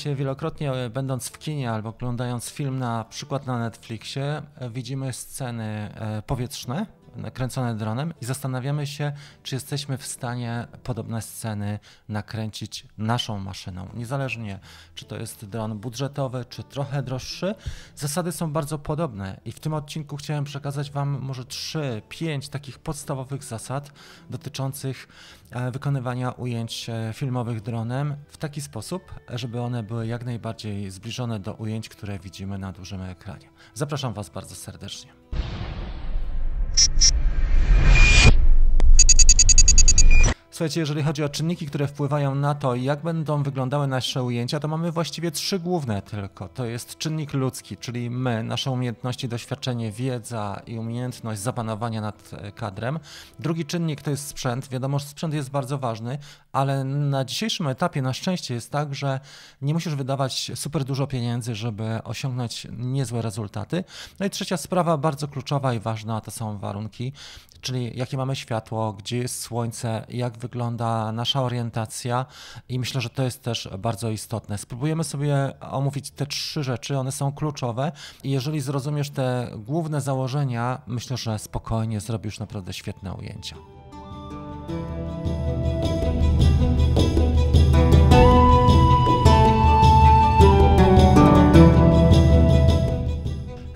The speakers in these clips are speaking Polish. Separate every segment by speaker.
Speaker 1: Słuchajcie, wielokrotnie e, będąc w kinie albo oglądając film na przykład na Netflixie, e, widzimy sceny e, powietrzne, nakręcone dronem i zastanawiamy się, czy jesteśmy w stanie podobne sceny nakręcić naszą maszyną. Niezależnie, czy to jest dron budżetowy, czy trochę droższy, zasady są bardzo podobne i w tym odcinku chciałem przekazać Wam może 3-5 takich podstawowych zasad dotyczących e, wykonywania ujęć e, filmowych dronem w taki sposób, żeby one były jak najbardziej zbliżone do ujęć, które widzimy na dużym ekranie. Zapraszam Was bardzo serdecznie. Słuchajcie, jeżeli chodzi o czynniki, które wpływają na to, jak będą wyglądały nasze ujęcia, to mamy właściwie trzy główne tylko. To jest czynnik ludzki, czyli my, nasze umiejętności, doświadczenie, wiedza i umiejętność zapanowania nad e, kadrem. Drugi czynnik to jest sprzęt. Wiadomo, że sprzęt jest bardzo ważny, ale na dzisiejszym etapie na szczęście jest tak, że nie musisz wydawać super dużo pieniędzy, żeby osiągnąć niezłe rezultaty. No i trzecia sprawa, bardzo kluczowa i ważna, to są warunki, czyli jakie mamy światło, gdzie jest słońce, jak wygląda nasza orientacja i myślę, że to jest też bardzo istotne. Spróbujemy sobie omówić te trzy rzeczy, one są kluczowe i jeżeli zrozumiesz te główne założenia, myślę, że spokojnie zrobisz naprawdę świetne ujęcia.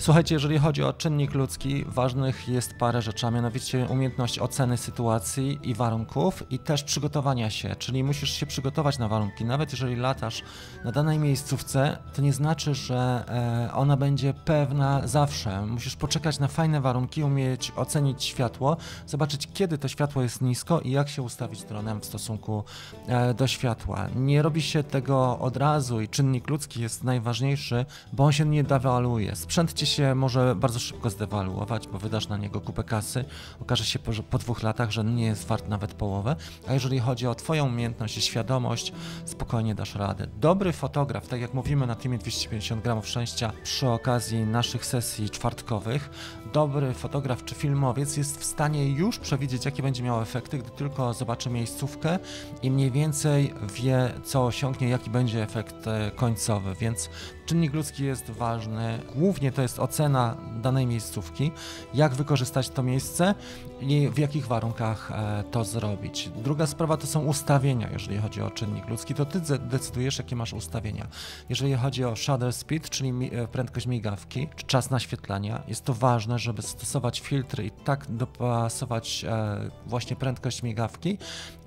Speaker 1: Słuchajcie, jeżeli chodzi o czynnik ludzki, ważnych jest parę rzeczy, a mianowicie umiejętność oceny sytuacji i warunków i też przygotowania się, czyli musisz się przygotować na warunki. Nawet jeżeli latasz na danej miejscówce, to nie znaczy, że e, ona będzie pewna zawsze. Musisz poczekać na fajne warunki, umieć ocenić światło, zobaczyć kiedy to światło jest nisko i jak się ustawić dronem w stosunku e, do światła. Nie robi się tego od razu i czynnik ludzki jest najważniejszy, bo on się nie dewaluuje. Sprzęt ci się może bardzo szybko zdewaluować, bo wydasz na niego kupę kasy, okaże się po, po dwóch latach, że nie jest wart nawet połowę, a jeżeli chodzi o Twoją umiejętność i świadomość, spokojnie dasz radę. Dobry fotograf, tak jak mówimy na teamie 250 gramów szczęścia przy okazji naszych sesji czwartkowych, dobry fotograf czy filmowiec jest w stanie już przewidzieć, jakie będzie miał efekty, gdy tylko zobaczy miejscówkę i mniej więcej wie, co osiągnie, jaki będzie efekt e, końcowy, więc czynnik ludzki jest ważny. Głównie to jest ocena danej miejscówki, jak wykorzystać to miejsce i w jakich warunkach e, to zrobić. Druga sprawa to są ustawienia, jeżeli chodzi o czynnik ludzki, to ty decydujesz, jakie masz ustawienia. Jeżeli chodzi o shutter speed, czyli e, prędkość migawki, czy czas naświetlania, jest to ważne, żeby stosować filtry i tak dopasować e, właśnie prędkość migawki,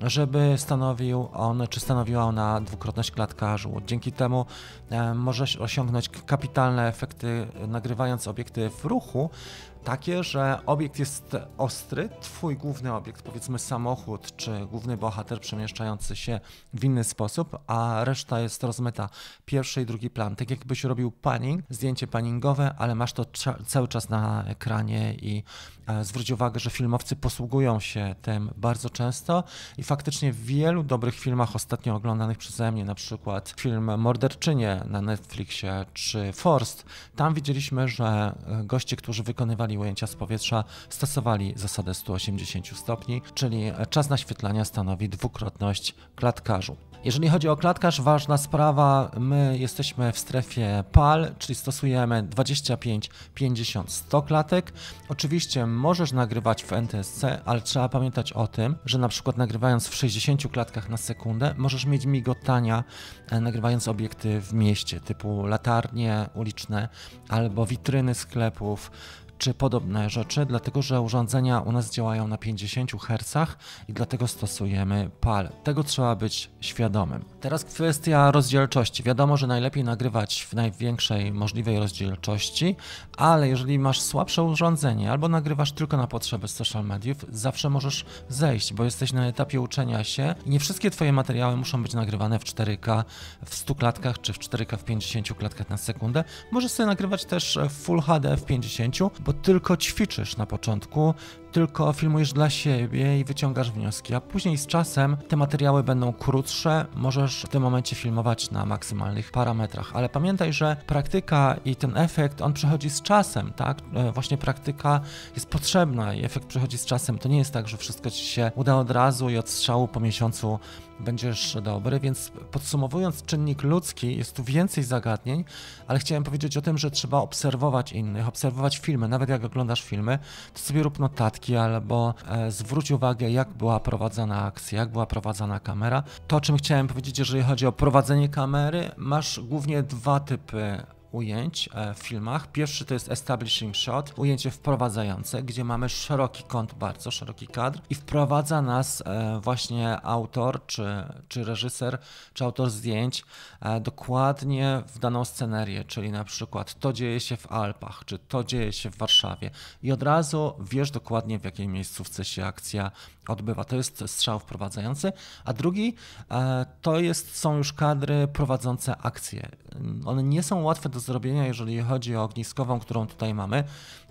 Speaker 1: żeby stanowił on, czy stanowiła ona dwukrotność klatkarzu. Dzięki temu możesz osiągnąć kapitalne efekty nagrywając obiekty w ruchu, takie, że obiekt jest ostry, twój główny obiekt, powiedzmy samochód czy główny bohater przemieszczający się w inny sposób, a reszta jest rozmyta pierwszy i drugi plan. Tak jakbyś robił panning, zdjęcie panningowe, ale masz to cały czas na ekranie i e, zwróć uwagę, że filmowcy posługują się tym bardzo często i faktycznie w wielu dobrych filmach ostatnio oglądanych przeze mnie, na przykład film Morderczynie na Netflixie czy Forst, tam widzieliśmy, że e, goście, którzy wykonywali ujęcia z powietrza stosowali zasadę 180 stopni, czyli czas naświetlania stanowi dwukrotność klatkarzu. Jeżeli chodzi o klatkarz, ważna sprawa, my jesteśmy w strefie PAL, czyli stosujemy 25, 50, 100 klatek. Oczywiście możesz nagrywać w NTSC, ale trzeba pamiętać o tym, że na przykład nagrywając w 60 klatkach na sekundę, możesz mieć migotania e, nagrywając obiekty w mieście, typu latarnie uliczne albo witryny sklepów, czy podobne rzeczy, dlatego że urządzenia u nas działają na 50 Hz i dlatego stosujemy PAL. Tego trzeba być świadomym. Teraz kwestia rozdzielczości. Wiadomo, że najlepiej nagrywać w największej możliwej rozdzielczości, ale jeżeli masz słabsze urządzenie albo nagrywasz tylko na potrzeby social mediów, zawsze możesz zejść, bo jesteś na etapie uczenia się i nie wszystkie Twoje materiały muszą być nagrywane w 4K w 100 klatkach czy w 4K w 50 klatkach na sekundę. Możesz sobie nagrywać też w Full HD w 50, bo tylko ćwiczysz na początku, tylko filmujesz dla siebie i wyciągasz wnioski, a później z czasem te materiały będą krótsze, możesz w tym momencie filmować na maksymalnych parametrach, ale pamiętaj, że praktyka i ten efekt, on przychodzi z czasem, tak? E, właśnie praktyka jest potrzebna i efekt przychodzi z czasem. To nie jest tak, że wszystko ci się uda od razu i od strzału po miesiącu będziesz dobry, więc podsumowując czynnik ludzki, jest tu więcej zagadnień, ale chciałem powiedzieć o tym, że trzeba obserwować innych, obserwować filmy, nawet jak oglądasz filmy, to sobie rób notatki albo e, zwróć uwagę, jak była prowadzona akcja, jak była prowadzona kamera. To, o czym chciałem powiedzieć, jeżeli chodzi o prowadzenie kamery, masz głównie dwa typy ujęć e, w filmach. Pierwszy to jest establishing shot, ujęcie wprowadzające, gdzie mamy szeroki kąt, bardzo szeroki kadr i wprowadza nas e, właśnie autor, czy, czy reżyser, czy autor zdjęć e, dokładnie w daną scenerię, czyli na przykład to dzieje się w Alpach, czy to dzieje się w Warszawie i od razu wiesz dokładnie w jakiej miejscówce się akcja odbywa. To jest strzał wprowadzający, a drugi to jest, są już kadry prowadzące akcje. One nie są łatwe do zrobienia, jeżeli chodzi o ogniskową, którą tutaj mamy,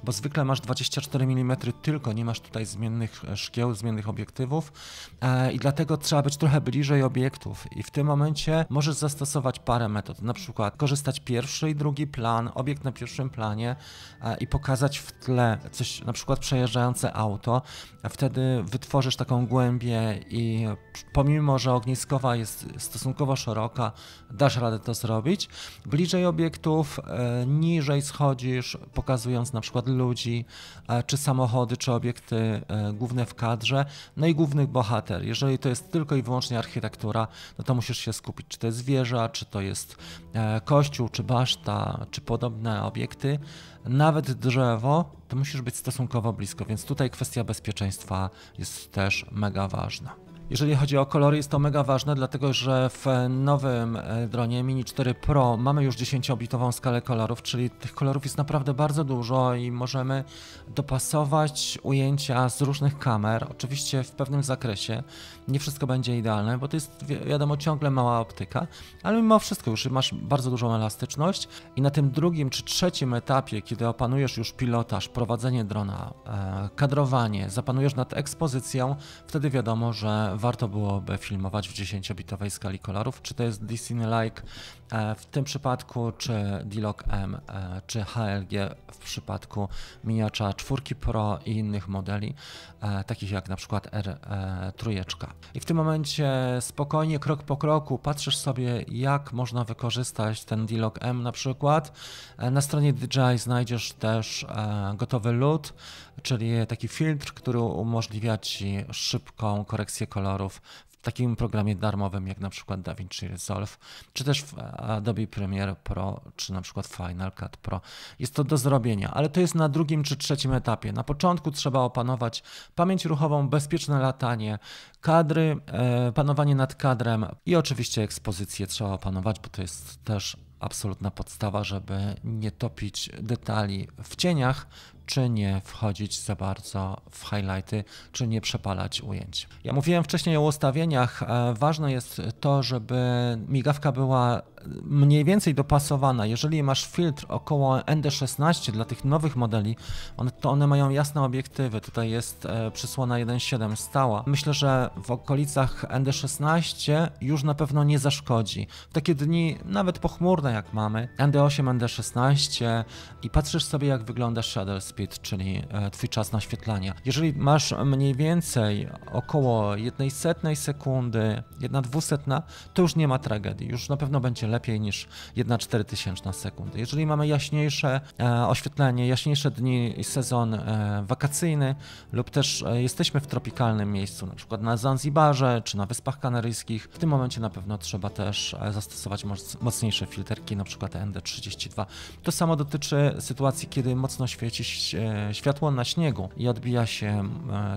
Speaker 1: bo zwykle masz 24 mm tylko, nie masz tutaj zmiennych szkieł, zmiennych obiektywów e, i dlatego trzeba być trochę bliżej obiektów i w tym momencie możesz zastosować parę metod, na przykład korzystać pierwszy i drugi plan, obiekt na pierwszym planie e, i pokazać w tle coś, na przykład przejeżdżające auto, wtedy wytworzysz taką głębię i pomimo, że ogniskowa jest stosunkowo szeroka, dasz radę to zrobić. Bliżej obiektów, e, niżej schodzisz, pokazując na przykład ludzi, e, czy samochody, czy obiekty e, główne w kadrze, no i głównych bohater. Jeżeli to jest tylko i wyłącznie architektura, no to musisz się skupić, czy to jest wieża, czy to jest kościół, czy baszta, czy podobne obiekty. Nawet drzewo, to musisz być stosunkowo blisko, więc tutaj kwestia bezpieczeństwa jest też mega ważna. Jeżeli chodzi o kolory, jest to mega ważne, dlatego że w nowym e, dronie Mini 4 Pro mamy już 10-bitową skalę kolorów, czyli tych kolorów jest naprawdę bardzo dużo i możemy dopasować ujęcia z różnych kamer, oczywiście w pewnym zakresie. Nie wszystko będzie idealne, bo to jest wiadomo ciągle mała optyka, ale mimo wszystko już masz bardzo dużą elastyczność i na tym drugim czy trzecim etapie, kiedy opanujesz już pilotaż, prowadzenie drona, e, kadrowanie, zapanujesz nad ekspozycją, wtedy wiadomo, że warto byłoby filmować w 10-bitowej skali kolorów, czy to jest D-Cine-like e, w tym przypadku, czy D-Log M, e, czy HLG w przypadku miniacza 4 Pro i innych modeli, e, takich jak na przykład R3. I w tym momencie spokojnie, krok po kroku patrzysz sobie, jak można wykorzystać ten D-Log M na przykład. Na stronie DJI znajdziesz też gotowy LUT, czyli taki filtr, który umożliwia Ci szybką korekcję kolorów takim programie darmowym jak na przykład DaVinci Resolve, czy też w Adobe Premiere Pro, czy na przykład Final Cut Pro. Jest to do zrobienia, ale to jest na drugim czy trzecim etapie. Na początku trzeba opanować pamięć ruchową, bezpieczne latanie, kadry, e, panowanie nad kadrem i oczywiście ekspozycję trzeba opanować, bo to jest też absolutna podstawa, żeby nie topić detali w cieniach, czy nie wchodzić za bardzo w highlighty, czy nie przepalać ujęć. Ja mówiłem wcześniej o ustawieniach. E, ważne jest to, żeby migawka była mniej więcej dopasowana. Jeżeli masz filtr około ND16 dla tych nowych modeli, one, to one mają jasne obiektywy. Tutaj jest e, przysłona 1.7 stała. Myślę, że w okolicach ND16 już na pewno nie zaszkodzi. W takie dni, nawet pochmurne jak mamy, ND8, ND16 i patrzysz sobie jak wygląda shutter speed, czyli e, twój czas naświetlania. Jeżeli masz mniej więcej około 1 setnej sekundy, 1 dwusetna, to już nie ma tragedii. Już na pewno będzie lepiej niż 1,4 tysięczna sekundy. Jeżeli mamy jaśniejsze e, oświetlenie, jaśniejsze dni i sezon e, wakacyjny lub też jesteśmy w tropikalnym miejscu, na przykład na Zanzibarze czy na Wyspach Kanaryjskich, w tym momencie na pewno trzeba też zastosować mocniejsze filterki, na przykład ND32. To samo dotyczy sytuacji, kiedy mocno świeci światło na śniegu i odbija się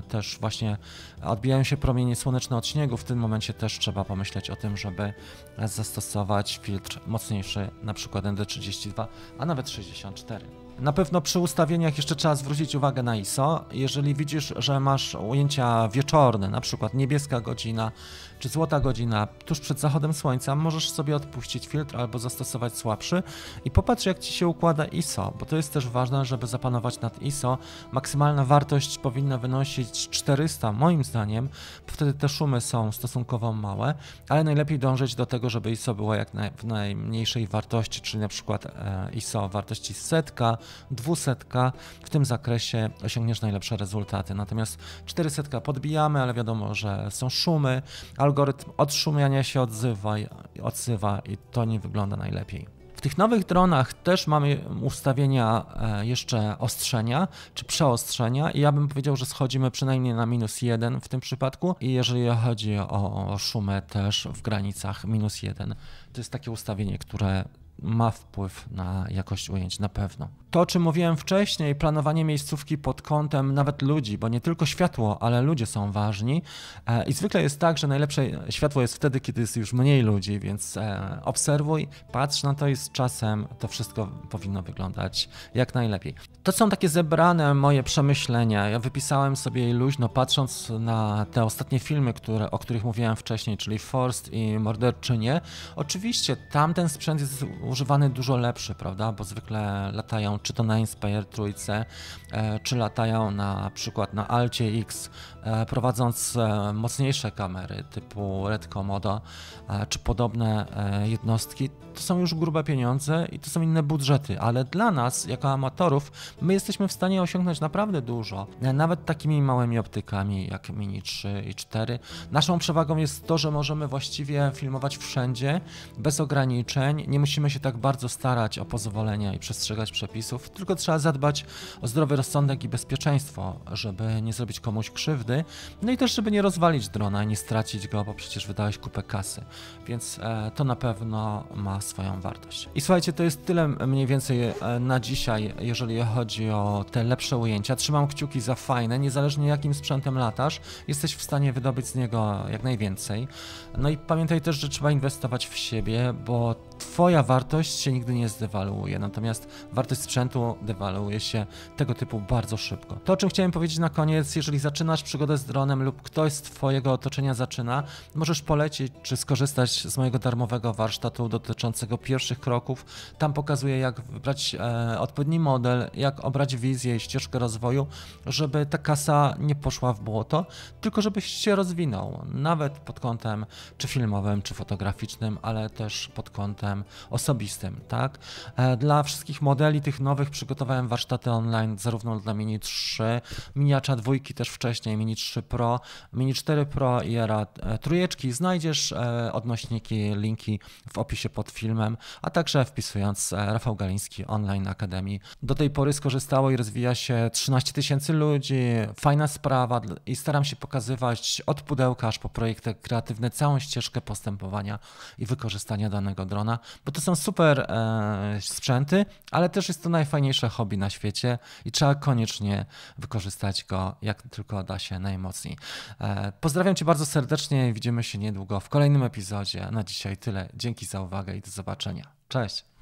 Speaker 1: też właśnie, odbijają się promienie słoneczne od śniegu. W tym momencie też trzeba pomyśleć o tym, żeby zastosować filtr mocniejszy, na przykład ND32, a nawet 64. Na pewno przy ustawieniach jeszcze trzeba zwrócić uwagę na ISO. Jeżeli widzisz, że masz ujęcia wieczorne, na przykład niebieska godzina, czy złota godzina tuż przed zachodem słońca, możesz sobie odpuścić filtr albo zastosować słabszy i popatrz jak Ci się układa ISO, bo to jest też ważne, żeby zapanować nad ISO. Maksymalna wartość powinna wynosić 400 moim zdaniem, bo wtedy te szumy są stosunkowo małe, ale najlepiej dążyć do tego, żeby ISO było jak naj, w najmniejszej wartości, czyli na przykład e, ISO wartości setka, dwusetka, w tym zakresie osiągniesz najlepsze rezultaty. Natomiast 400 podbijamy, ale wiadomo, że są szumy, algorytm odszumiania się odzywa, odzywa i to nie wygląda najlepiej. W tych nowych dronach też mamy ustawienia e, jeszcze ostrzenia czy przeostrzenia i ja bym powiedział, że schodzimy przynajmniej na minus jeden w tym przypadku i jeżeli chodzi o szumę też w granicach minus jeden. To jest takie ustawienie, które ma wpływ na jakość ujęć na pewno. To, o czym mówiłem wcześniej, planowanie miejscówki pod kątem nawet ludzi, bo nie tylko światło, ale ludzie są ważni. E, I zwykle jest tak, że najlepsze światło jest wtedy, kiedy jest już mniej ludzi, więc e, obserwuj, patrz na to i z czasem to wszystko powinno wyglądać jak najlepiej. To są takie zebrane moje przemyślenia. Ja wypisałem sobie je luźno, patrząc na te ostatnie filmy, które, o których mówiłem wcześniej, czyli Forst i Morderczynie. Oczywiście tamten sprzęt jest używany dużo lepszy, prawda? Bo zwykle latają czy to na Inspire trójce, e, czy latają na przykład na Alcie X, e, prowadząc e, mocniejsze kamery typu Red Komodo, czy podobne jednostki. To są już grube pieniądze i to są inne budżety, ale dla nas, jako amatorów, my jesteśmy w stanie osiągnąć naprawdę dużo, nawet takimi małymi optykami jak Mini 3 i 4. Naszą przewagą jest to, że możemy właściwie filmować wszędzie, bez ograniczeń, nie musimy się się tak bardzo starać o pozwolenia i przestrzegać przepisów, tylko trzeba zadbać o zdrowy rozsądek i bezpieczeństwo, żeby nie zrobić komuś krzywdy, no i też, żeby nie rozwalić drona nie stracić go, bo przecież wydałeś kupę kasy. Więc e, to na pewno ma swoją wartość. I słuchajcie, to jest tyle mniej więcej e, na dzisiaj, jeżeli chodzi o te lepsze ujęcia. Trzymam kciuki za fajne, niezależnie jakim sprzętem latasz, jesteś w stanie wydobyć z niego jak najwięcej. No i pamiętaj też, że trzeba inwestować w siebie, bo Twoja wartość się nigdy nie zdewaluuje, natomiast wartość sprzętu dewaluuje się tego typu bardzo szybko. To, o czym chciałem powiedzieć na koniec, jeżeli zaczynasz przygodę z dronem lub ktoś z Twojego otoczenia zaczyna, możesz polecić czy skorzystać z mojego darmowego warsztatu dotyczącego pierwszych kroków. Tam pokazuję, jak wybrać e, odpowiedni model, jak obrać wizję i ścieżkę rozwoju, żeby ta kasa nie poszła w błoto, tylko żebyś się rozwinął, nawet pod kątem czy filmowym, czy fotograficznym, ale też pod kątem osobistym, tak? E, dla wszystkich modeli tych nowych przygotowałem warsztaty online zarówno dla Mini 3, Miniacza dwójki też wcześniej, Mini 3 Pro, Mini 4 Pro i Era e, trójeczki. Znajdziesz e, odnośniki, linki w opisie pod filmem, a także wpisując Rafał Galiński Online Akademii. Do tej pory skorzystało i rozwija się 13 tysięcy ludzi, fajna sprawa i staram się pokazywać od pudełka aż po projekty kreatywne całą ścieżkę postępowania i wykorzystania danego drona bo to są super e, sprzęty, ale też jest to najfajniejsze hobby na świecie i trzeba koniecznie wykorzystać go jak tylko da się najmocniej. E, pozdrawiam Cię bardzo serdecznie widzimy się niedługo w kolejnym epizodzie. Na dzisiaj tyle. Dzięki za uwagę i do zobaczenia. Cześć!